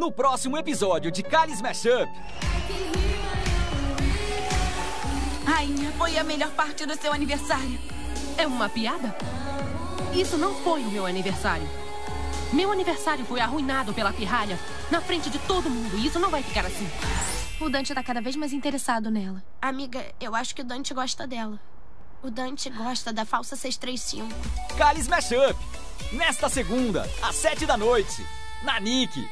no próximo episódio de Kali Mashup. Rainha, foi a melhor parte do seu aniversário. É uma piada? Isso não foi o meu aniversário. Meu aniversário foi arruinado pela pirralha na frente de todo mundo e isso não vai ficar assim. O Dante tá cada vez mais interessado nela. Amiga, eu acho que o Dante gosta dela. O Dante gosta da falsa 635. Kali Mashup, Nesta segunda, às sete da noite, na Nick.